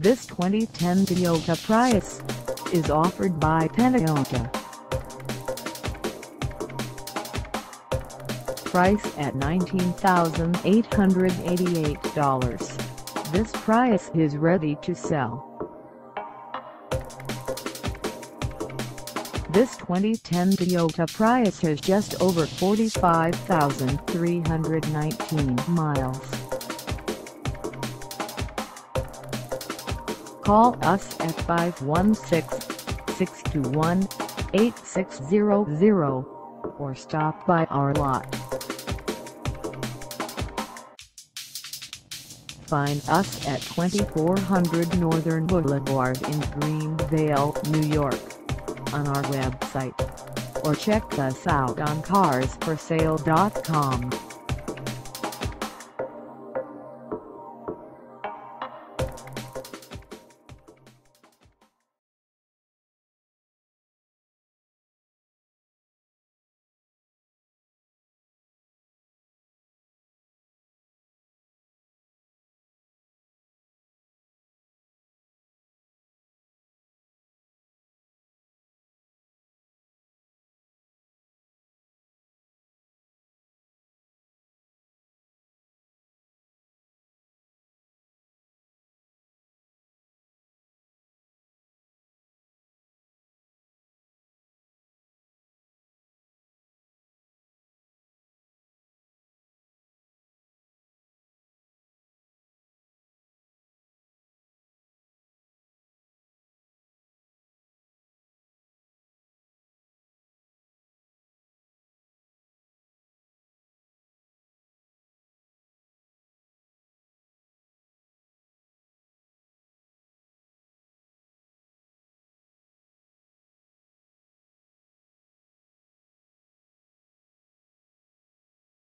This 2010 Toyota Prius is offered by Toyota. Price at $19,888. This Prius is ready to sell. This 2010 Toyota Prius has just over 45,319 miles. Call us at 516-621-8600 or stop by our lot. Find us at 2400 Northern Boulevard in Greenvale, New York on our website or check us out on carsforsale.com.